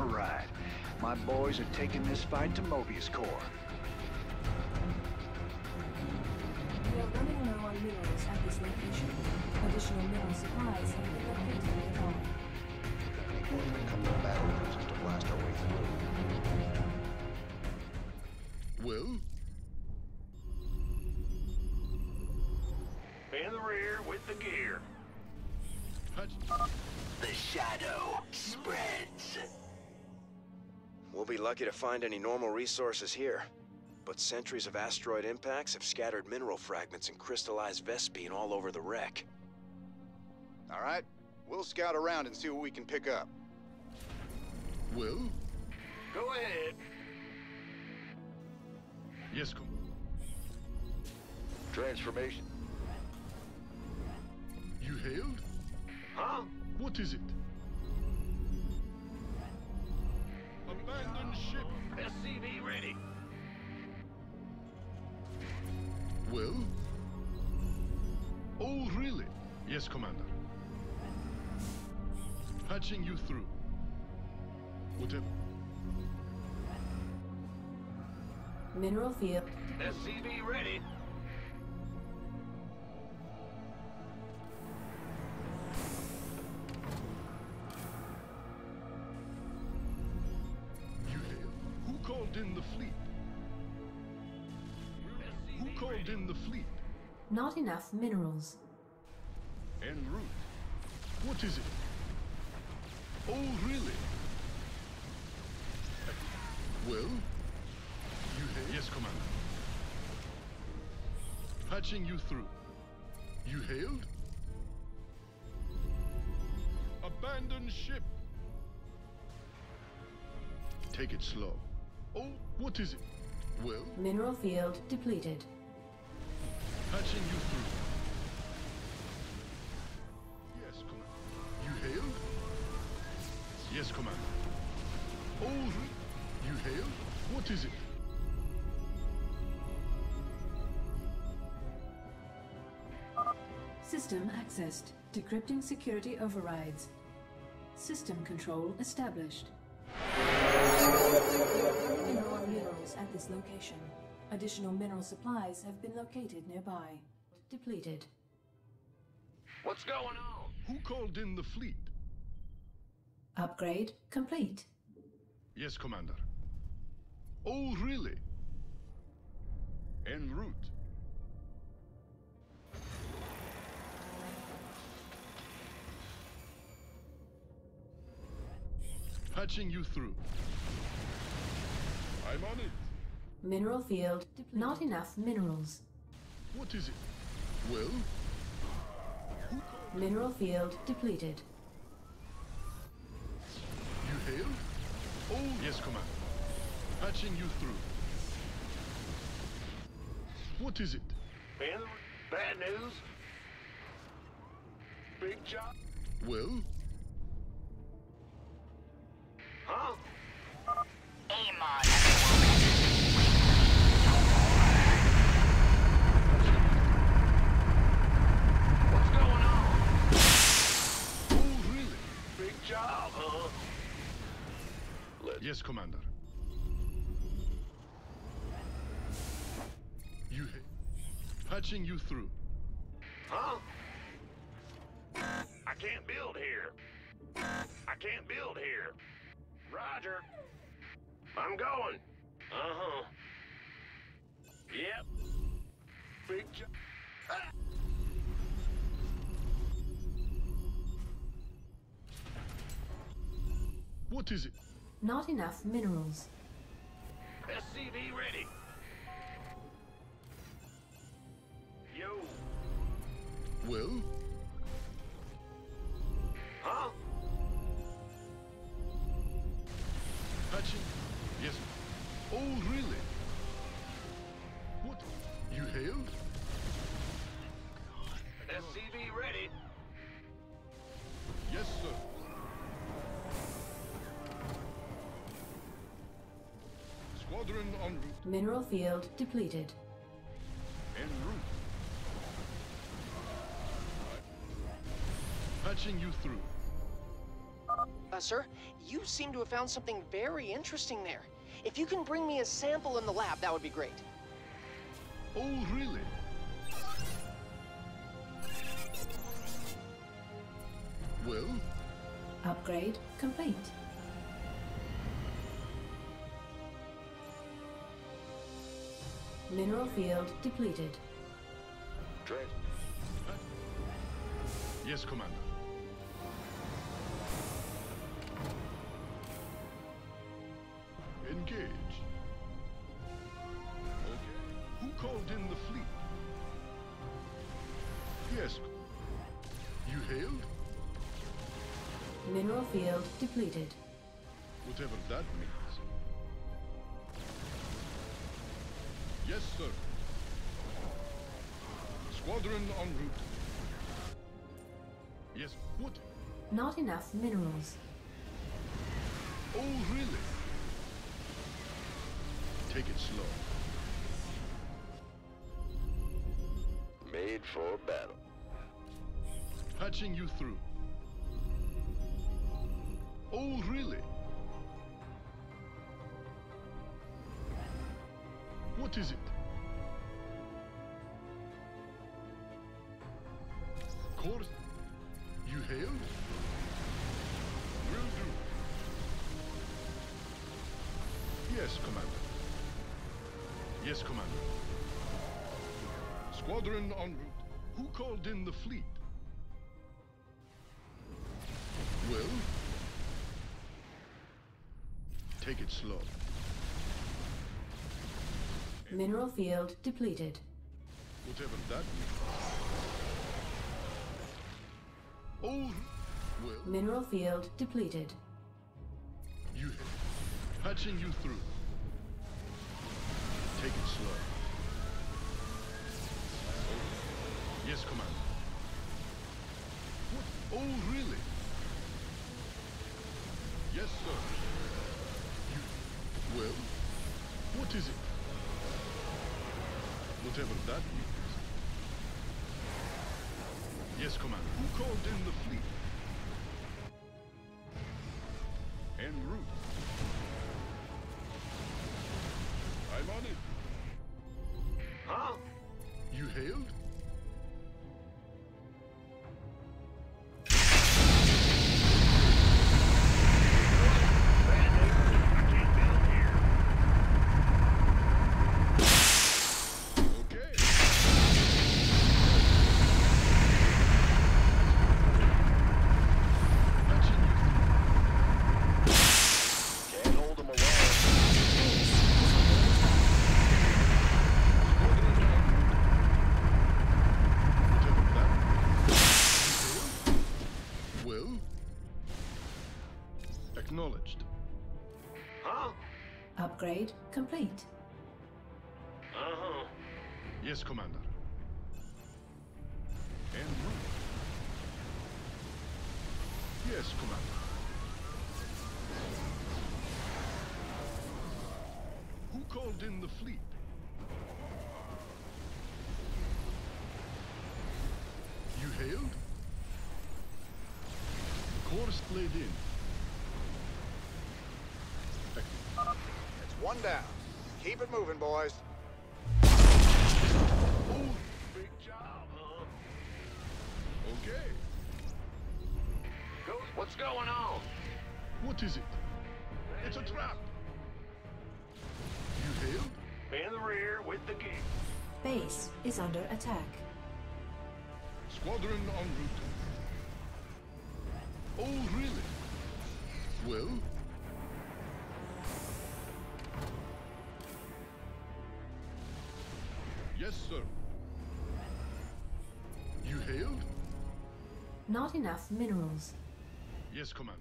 Alright. My boys are taking this fight to Moebius Corps. We are running low on minerals at this location. Additional mineral supplies have been located nearby. More than a couple of battle cruisers to blast our way through. Well, In the rear with the gear. The shadow spreads. We'll be lucky to find any normal resources here. But centuries of asteroid impacts have scattered mineral fragments and crystallized Vespene all over the wreck. All right, we'll scout around and see what we can pick up. Will? Go ahead. yes, com- Transformation. you hailed? Huh? What is it? Yes, Commander. Patching you through. Whatever. Mineral field. SCV ready. You hail? Who called in the fleet? Who called ready. in the fleet? Not enough minerals. En route. What is it? Oh, really? Well? You hail? Yes, Commander. Patching you through. You hailed? Abandon ship. Take it slow. Oh, what is it? Well, Mineral field depleted. patching you through. Yes, Commander. Oh, you hailed? What is it? System accessed. Decrypting security overrides. System control established. Mineral minerals at this location. Additional mineral supplies have been located nearby. Depleted. What's going on? Who called in the fleet? Upgrade complete. Yes, Commander. Oh, really? En route. Patching you through. I'm on it. Mineral field. Not enough minerals. What is it? Well? Mineral field depleted. Oh, yes, Commander. Patching you through. What is it? The bad news. Big job. Well? Yes, Commander. You ha- patching you through. Huh? I can't build here. I can't build here. Roger. I'm going. Uh-huh. Yep. Big job. What is it? Not enough minerals. SCV ready. Yo. Well? Huh? Patching? Yes. Oh, really? What? You hailed? SCV ready. Yes, sir. Squadron en route. Mineral field depleted. En route. Patching you through. Uh, sir, you seem to have found something very interesting there. If you can bring me a sample in the lab, that would be great. Oh, really? Well, Upgrade complete. Mineral field depleted. Trent. yes, Commander. Engage. Okay. Who called in the fleet? Yes. You hailed? Mineral field depleted. Whatever that means. Yes, sir. Squadron en route. Yes, what? Not enough minerals. Oh, really? Take it slow. Made for battle. Patching you through. Oh, really? What is it? Course. You hailed? Will do. Yes, Commander. Yes, Commander. Squadron en route. Who called in the fleet? Well? Take it slow. Mineral field depleted. Whatever that means. Oh, well, Mineral field depleted. you hit. Patching you through. Take it slow. Yes, Commander. What? Oh, really? Yes, sir. You... Well, what is it? Whatever that means. Yes, Commander. Who called in the fleet? Upgrade complete. Uh-huh. Yes, Commander. En route. Yes, Commander. Who called in the fleet? You hailed? Course laid in. One down. Keep it moving, boys. Oh, Big job, huh? okay. Ghost, what's going on? What is it? It's a trap. You hailed? In the rear with the geek. Base is under attack. Squadron en route. Oh, really? Well? Sir. You hailed? Not enough minerals. Yes, Commander.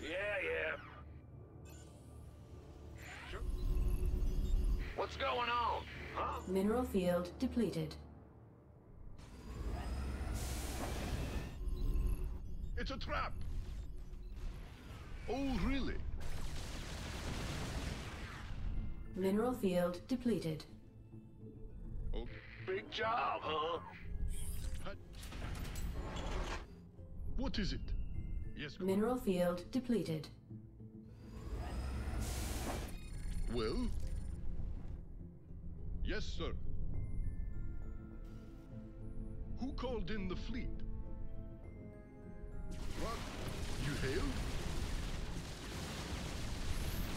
Yeah, yeah. Sure. What's going on? Huh? Mineral field depleted. It's a trap! Oh, really? Mineral field depleted. Okay. big job, huh? What is it? Yes, Mineral field depleted. Well? Yes, sir. Who called in the fleet? What? You hailed?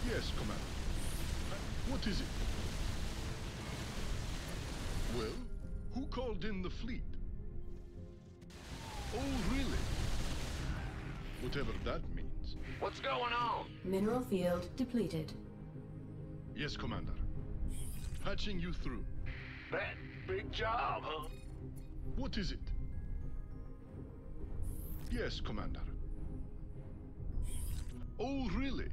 Yes, Commander. What is it? Well, who called in the fleet? Oh, really? Whatever that means. What's going on? Mineral field depleted. Yes, Commander. Patching you through. That big job, huh? What is it? Yes, Commander. Oh, really?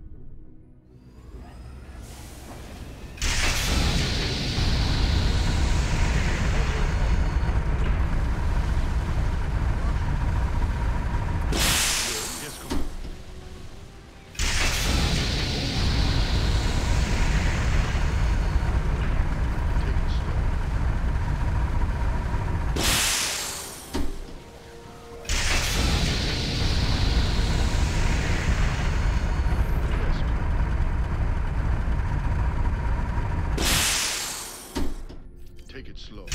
Yes, Commander. Take it slow. Yes, Commander. Take it slow.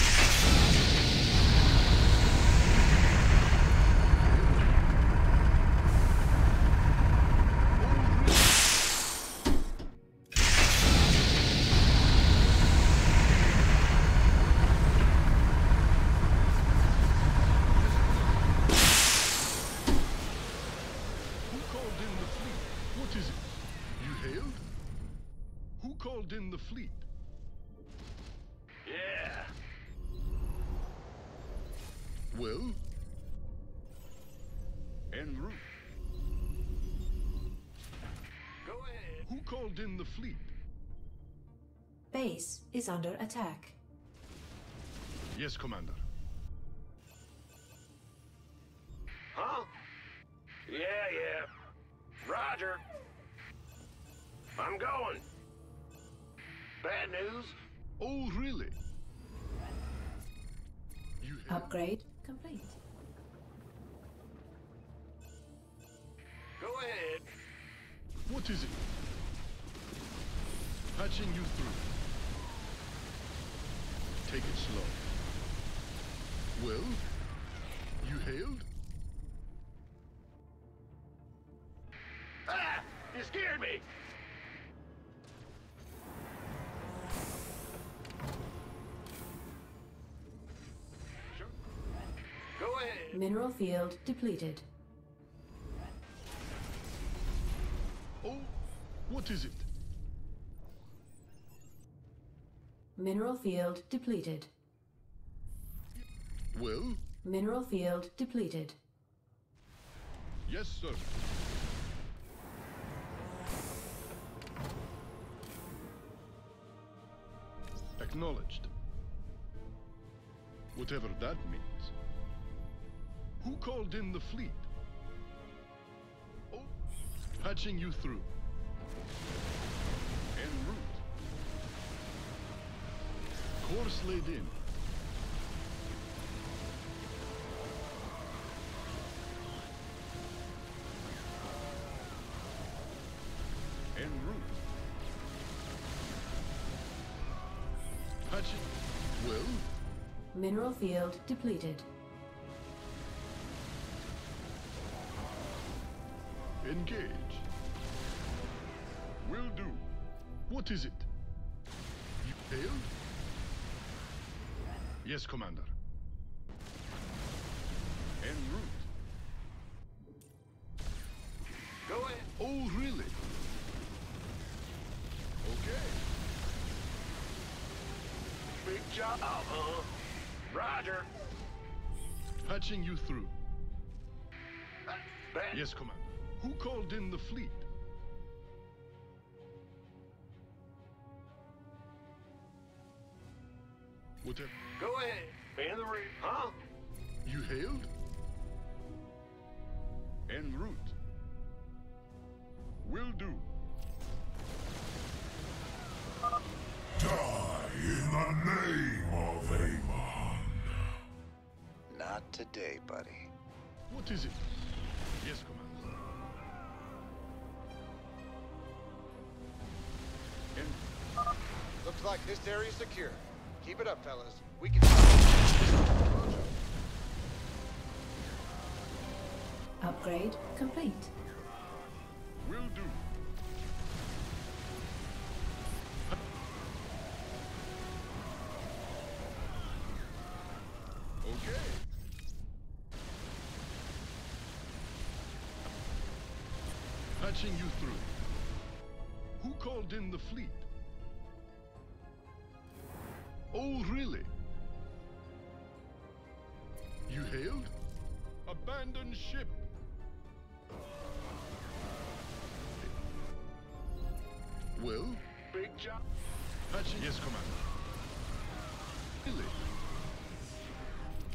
Oh, really? Who called in the fleet? What is it? You hailed? Who called in the fleet? Yeah. Well? En route. Go ahead. Who called in the fleet? Base is under attack. Yes, Commander. Huh? Yeah, yeah. Roger. I'm going. Bad news? Oh, really? You? Upgrade complete. Go ahead. What is it? Patching you through. Take it slow. Well? You hailed? Mineral field depleted. Oh, what is it? Mineral field depleted. Well? Mineral field depleted. Yes, sir. Acknowledged. Whatever that means. Who called in the fleet? Oh, patching you through. En route. Course laid in. En route. Patching. Well, Mineral field depleted. What is it? You failed? Yes, Commander. En route. Go ahead. Oh, really? Okay. Big job, huh? Roger. Patching you through. Yes, Commander. Who called in the fleet? Whatever. Go ahead. In the rear. Huh? You hailed? En route. Will do. Die in the name of Amon. Not today, buddy. What is it? Yes, Commander. In. Looks like this area's secure. Keep it up, fellas. We can... Upgrade complete. Will do. Okay. Patching you through. Who called in the fleet? Oh, really? You hailed? Abandon ship. Well? Big job. Patching. Yes, Commander. Really?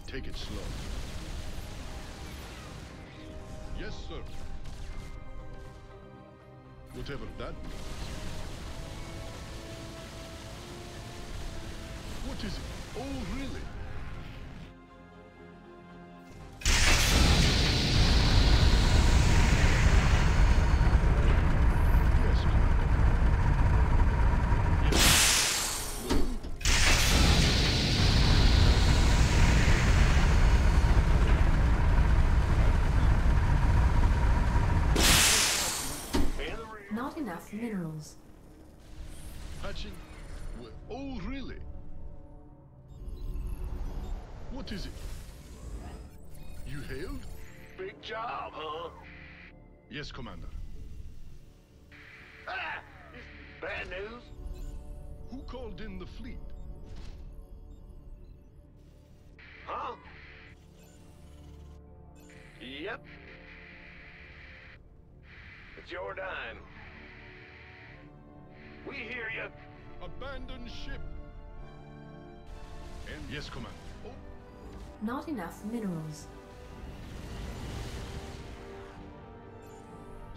Take it slow. Yes, sir. Whatever that means. Is? Oh, really? Not enough minerals. What is it? You hailed? Big job, huh? Yes, Commander. Ah! This bad news? Who called in the fleet? Huh? Yep. It's your dime. We hear you. Abandon ship. And yes, Commander. Not enough minerals.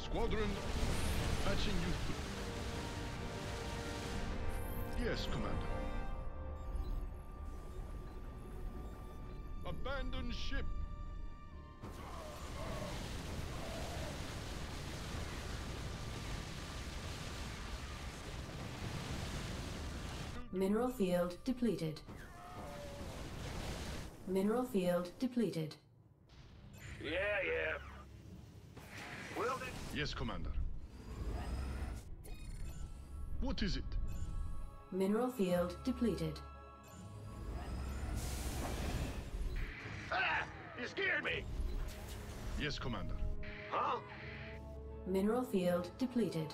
squadron, patching you through. Yes, Commander. Abandoned ship. Mineral field depleted. Mineral field depleted. Yeah, yeah. Will do. Yes, Commander. What is it? Mineral field depleted. Ah! You scared me. Yes, Commander. Huh? Mineral field depleted.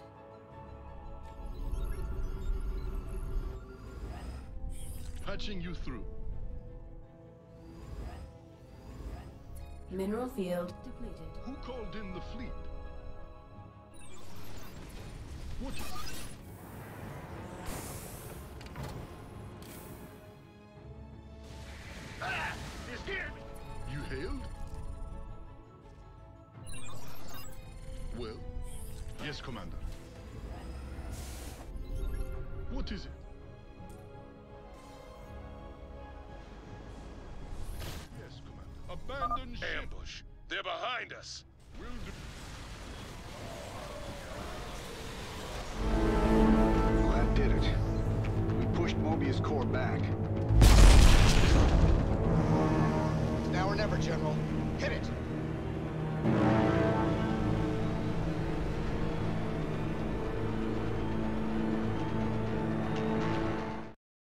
Patching you through. Mineral field depleted. Who called in the fleet? What is Ah! You scared. You hailed? Well, yes, Commander. What is it? Commander. Abandon ship. Ambush. They're behind us. Will do. Well, that did it. We pushed Moebius Corps back. Now or never, General. Hit it!